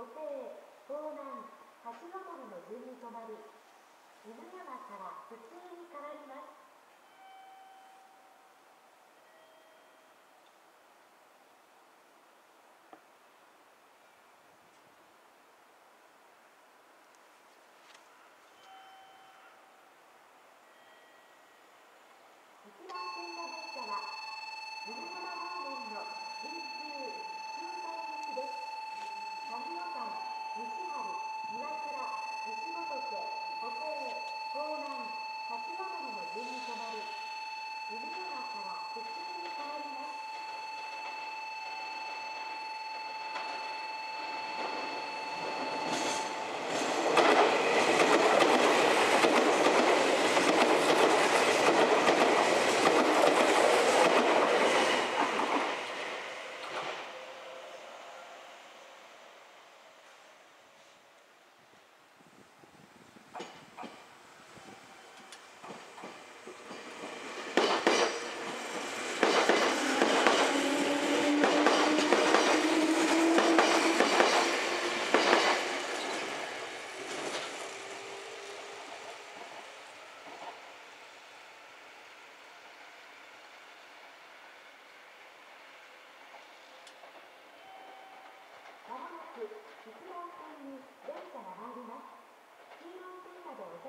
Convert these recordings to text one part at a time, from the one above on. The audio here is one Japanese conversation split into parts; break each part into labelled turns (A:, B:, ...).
A: 北西東南橋登の順に止まり犬山から普通に変わります一番線の電車は犬山方面の臨中新海行きです上野間西原岩倉石仏布袋東南橋登の順に止まり犬山から普通に変わりますまもなく一番線に電車が参ります。黄色い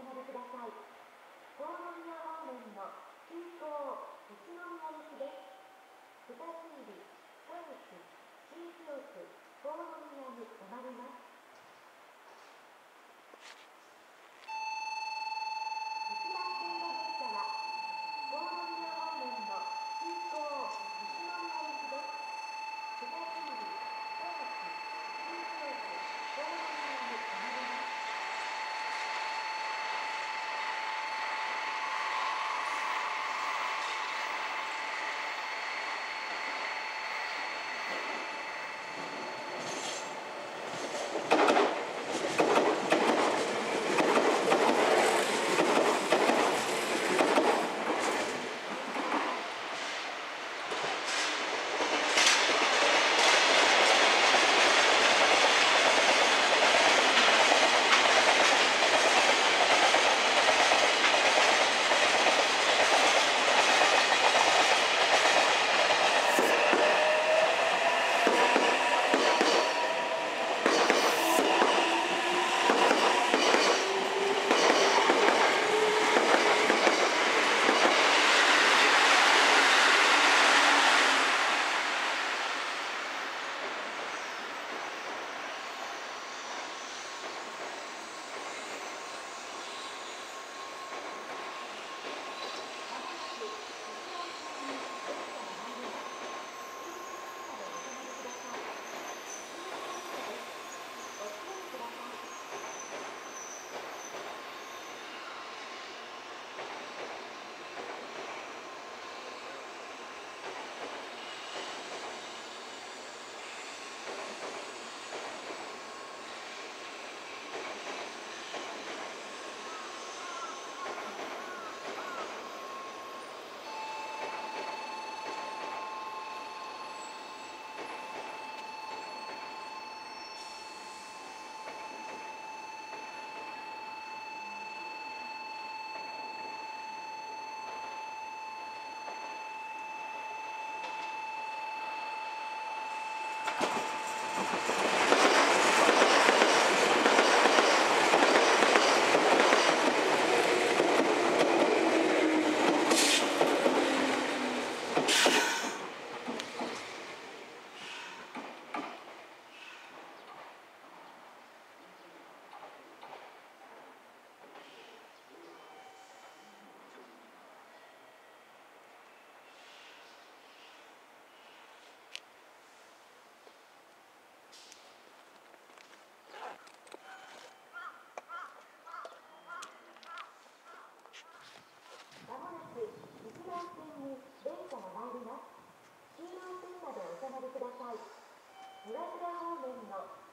A: 電車でお下がりください。鴻宮方面の急行宇都宮行きです。二つ入り、田口、新京区、鴻宮に止まります。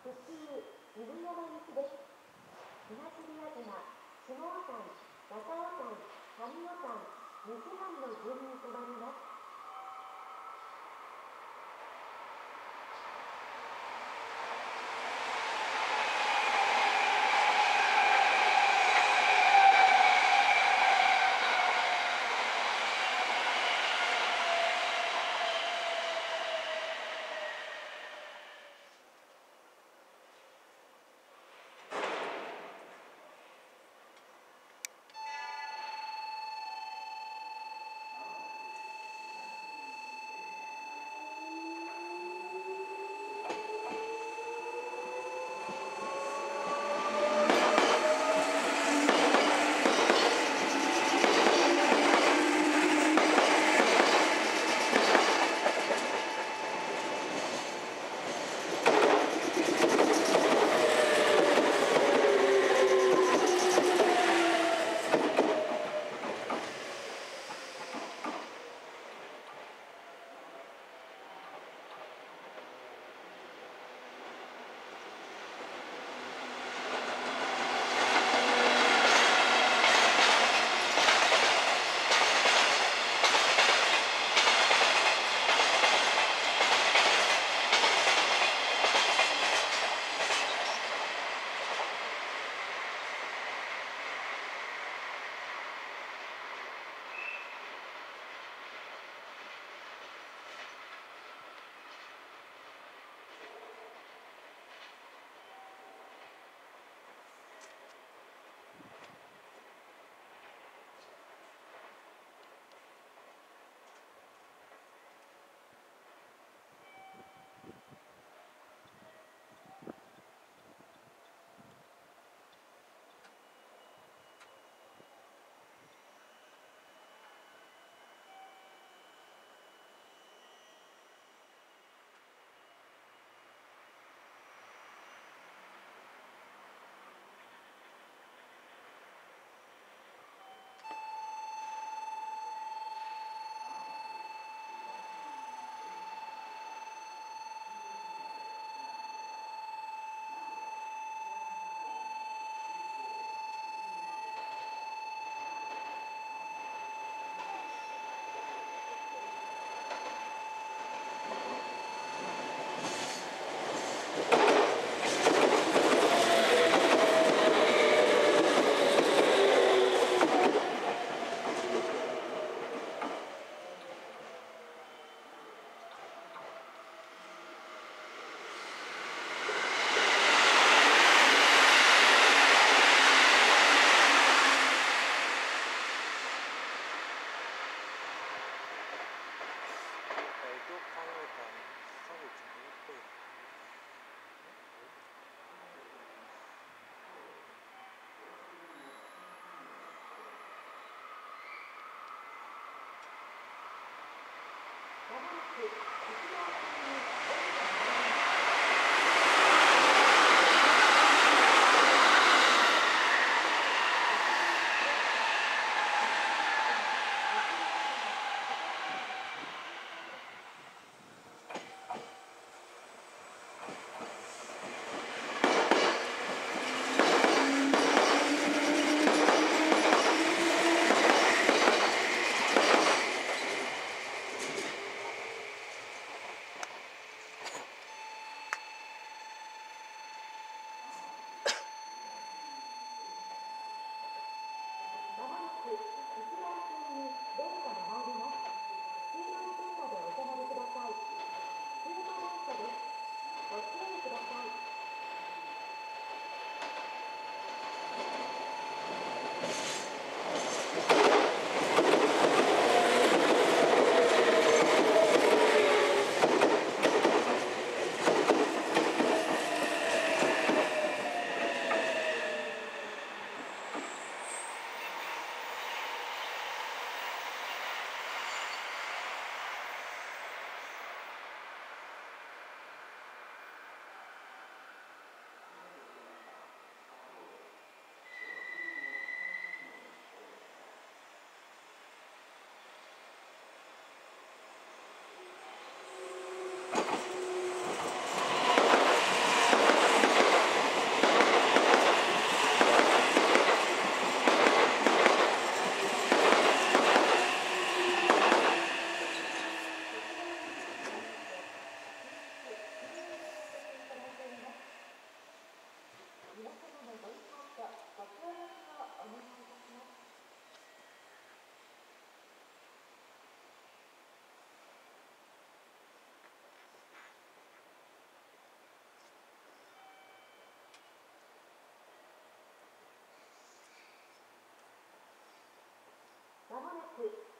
A: の普通犬山行きです。東宮島、下尾山、中尾山、上尾山、西半の順に止まります。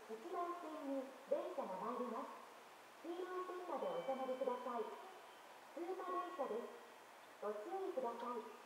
A: 1番線に電車が参ります。黄色い線までお下がりください。通過電車です。ご注意ください。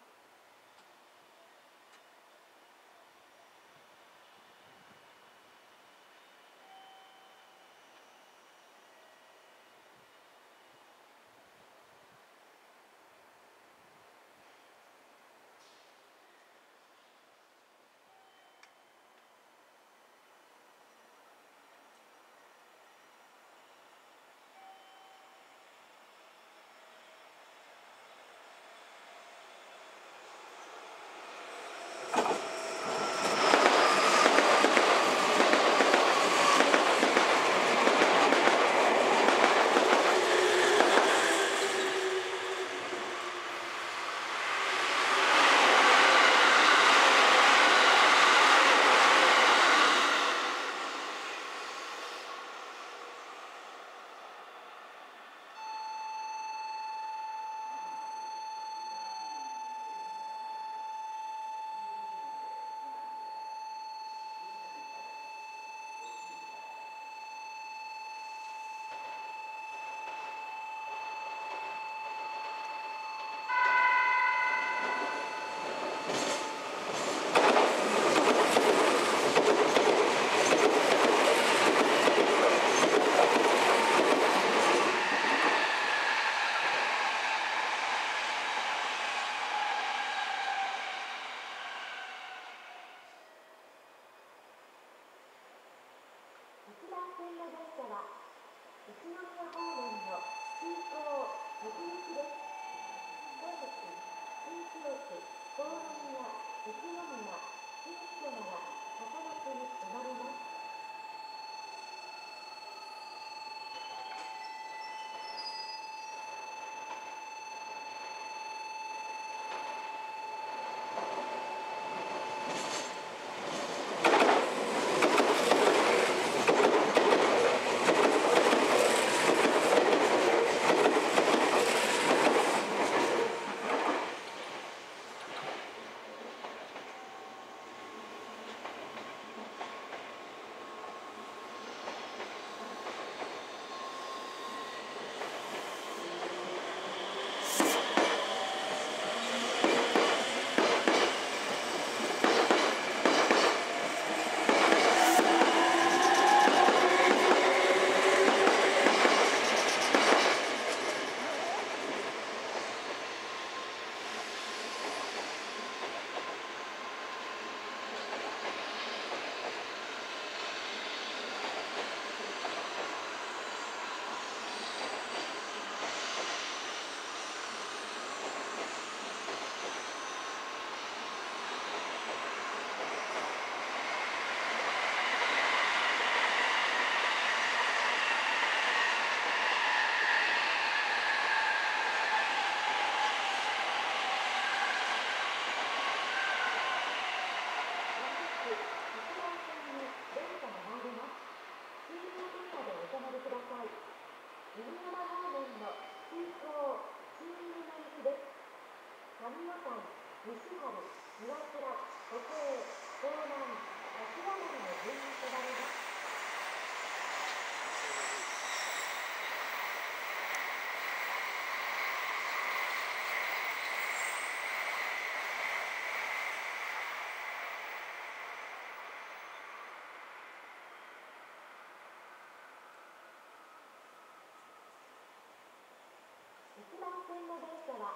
A: 番線の電車は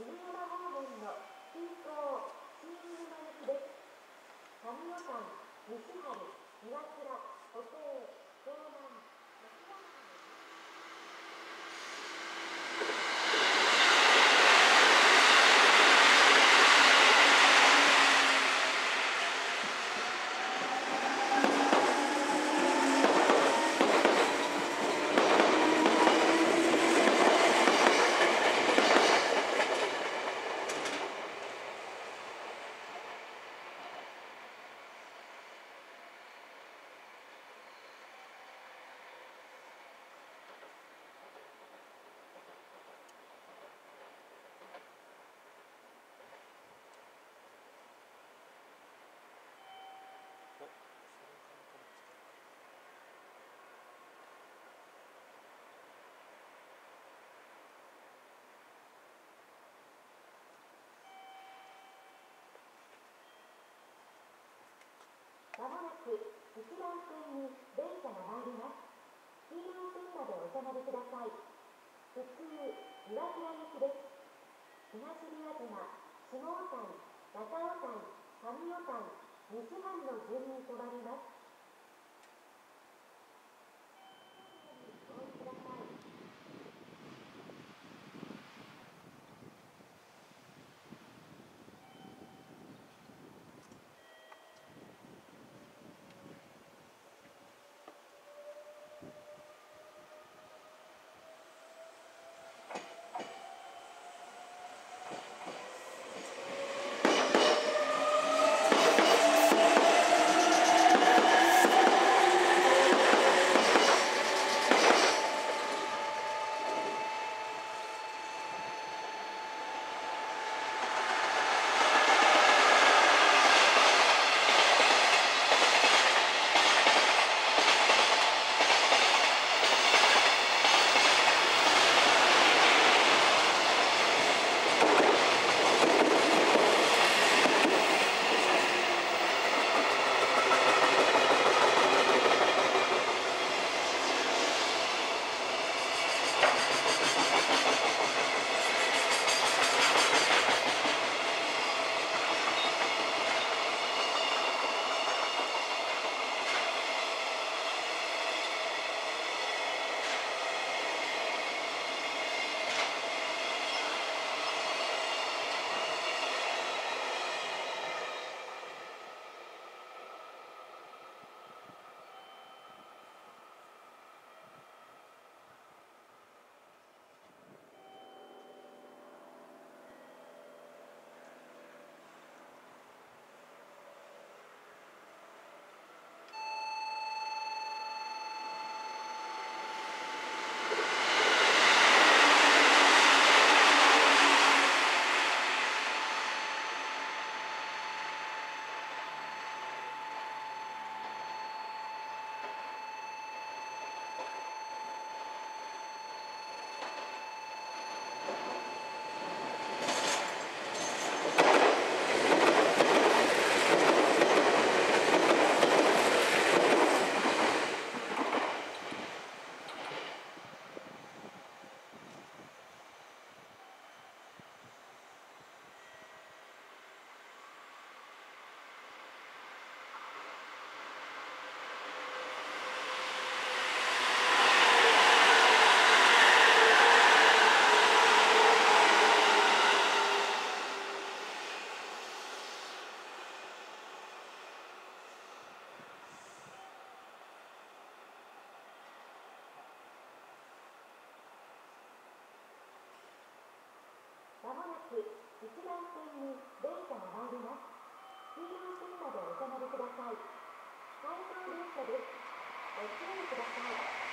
A: 犬山方面の近郊新犬山行きです上野間西原岩倉時計江南まもなく一番線に電車が参ります。黄色い線までお下がりください。普通、岩倉行きです。東宮島、下尾山、中尾山、上尾山、西半の順に停まります。1番線に電車が参ります。黄色い線までお止まりください。回送電車です。お注意ください。